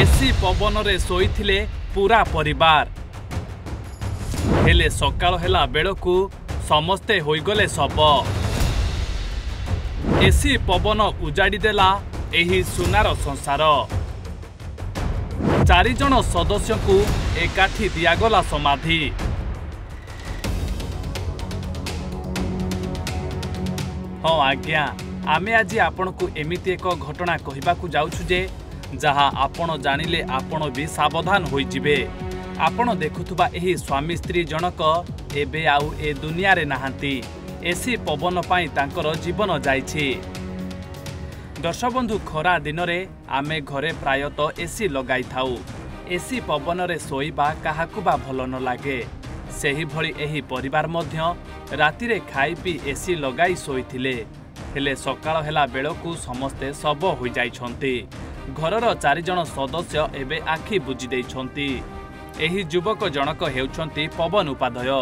AC ପବନରେ ଶୋଇଥିଲେ ପୁରା ପରିବାର। ହେଲେ ସକାଳ ହେଲା ବେଳକୁ ସମସ୍ତେ ହୋଇଗଲେ ଶବ। ଏସି ପବନ ଉଜାଡ଼ି ଦେଲା ଏହି ସୁନାର ସଂସାର। ଚାରିଜଣ ସଦସ୍ୟଙ୍କୁ ଏକାଠି ଦିଆଗଲା ସମାଧି। ହଁ ଆଜ୍ଞା। ଆମେ ଆଜି ଆପଣଙ୍କୁ ଏମିତି ଏକ ଘଟଣା କହିବାକୁ ଯାଉଛୁ ଯେ ଯାହା ଆପଣ ଜାଣିଲେ ଆପଣ ବି ସାବଧାନ ହୋଇଯିବେ ଆପଣ ଦେଖୁଥିବା ଏହି ସ୍ୱାମୀ ସ୍ତ୍ରୀ ଜଣକ ଏବେ ଆଉ ଏ ଦୁନିଆରେ ନାହାନ୍ତି। ଏସି ପବନ ପାଇଁ ତାଙ୍କର ଜୀବନ ଯାଇଛି। ଦର୍ଶବନ୍ଧୁ ଖରା ଦିନରେ ଆମେ ଘରେ ପ୍ରାୟତଃ ଏସି ଲଗାଇଥାଉ। ଏସି ପବନରେ ଶୋଇବା କାହାକୁ ବା ଭଲ ନ ଲାଗେ। ସେହିଭଳି ଏହି ପରିବାର ମଧ୍ୟ ରାତିରେ ଖାଇ ପିଇ ଏସି ଲଗାଇ ଶୋଇଥିଲେ। ହେଲେ ସକାଳ ହେଲା ବେଳକୁ ସମସ୍ତେ ଶବ ହୋଇଯାଇଛନ୍ତି। ଘରର ଚାରିଜଣ ସଦସ୍ୟ ଏବେ ଆଖି ବୁଜି ଦେଇଛନ୍ତି। ଏହି ଯୁବକ ଜଣକ ହେଉଛନ୍ତି ପବନ ଉପାଧ୍ୟୟ।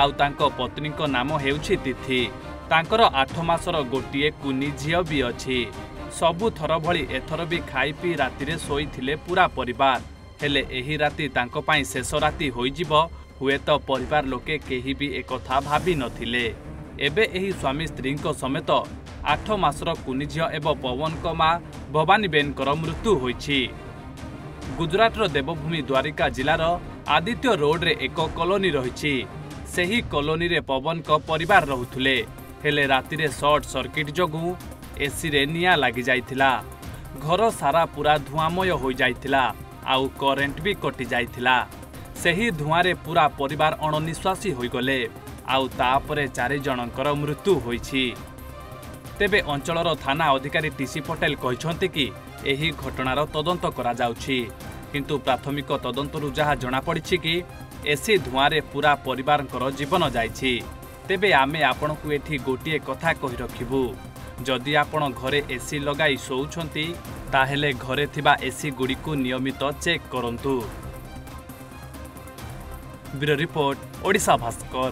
ଆଉ ତାଙ୍କ ପତ୍ନୀଙ୍କ ନାମ ହେଉଛି ତିଥି। ତାଙ୍କର ଆଠ ମାସର ଗୋଟିଏ କୁନି ଝିଅ ବି ଅଛି। ସବୁଥର ଭଳି ଏଥର ବି ଖାଇ ପିଇ ରାତିରେ ଶୋଇଥିଲେ ପୁରା ପରିବାର। ହେଲେ ଏହି ରାତି ତାଙ୍କ ପାଇଁ ଶେଷ ରାତି ହୋଇଯିବ ହୁଏତ ପରିବାର ଲୋକେ କେହି ବି ଏକଥା ଭାବି ନଥିଲେ। ଏବେ ଏହି ସ୍ୱାମୀ ସ୍ତ୍ରୀଙ୍କ ସମେତ ଆଠ ମାସର କୁନି ଝିଅ ଏବଂ ପବନଙ୍କ ମା ଭବାନୀବେନଙ୍କର ମୃତ୍ୟୁ ହୋଇଛି। ଗୁଜରାଟର ଦେବଭୂମି ଦ୍ୱାରିକା ଜିଲ୍ଲାର ଆଦିତ୍ୟ ରୋଡରେ ଏକ କଲୋନୀ ରହିଛି। ସେହି କଲୋନୀରେ ପବନଙ୍କ ପରିବାର ରହୁଥିଲେ। ହେଲେ ରାତିରେ ସର୍ଟ ସର୍କିଟ ଯୋଗୁଁ ଏସିରେ ନିଆଁ ଲାଗିଯାଇଥିଲା। ଘର ସାରା ପୁରା ଧୂଆଁମୟ ହୋଇଯାଇଥିଲା। ଆଉ କରେଣ୍ଟ ବି କଟିଯାଇଥିଲା। ସେହି ଧୂଆଁରେ ପୁରା ପରିବାର ଅଣନିଶ୍ୱାସୀ ହୋଇଗଲେ। ଆଉ ତାପରେ ଚାରିଜଣଙ୍କର ମୃତ୍ୟୁ ହୋଇଛି। ତେବେ ଅଞ୍ଚଳର ଥାନା ଅଧିକାରୀ ଟିସି ପଟେଲ କହିଛନ୍ତି କି ଏହି ଘଟଣାର ତଦନ୍ତ କରାଯାଉଛି। କିନ୍ତୁ ପ୍ରାଥମିକ ତଦନ୍ତରୁ ଯାହା ଜଣାପଡ଼ିଛି କି ଏସି ଧୂଆଁରେ ପୁରା ପରିବାରଙ୍କର ଜୀବନ ଯାଇଛି। ତେବେ ଆମେ ଆପଣଙ୍କୁ ଏଠି ଗୋଟିଏ କଥା କହି ରଖିବୁ। ଯଦି ଆପଣ ଘରେ ଏସି ଲଗାଇ ଶୋଉଛନ୍ତି ତାହେଲେ ଘରେ ଥିବା ଏସି ଗୁଡ଼ିକୁ ନିୟମିତ ଚେକ୍ କରନ୍ତୁ। Bureau report Odisha Bhaskar.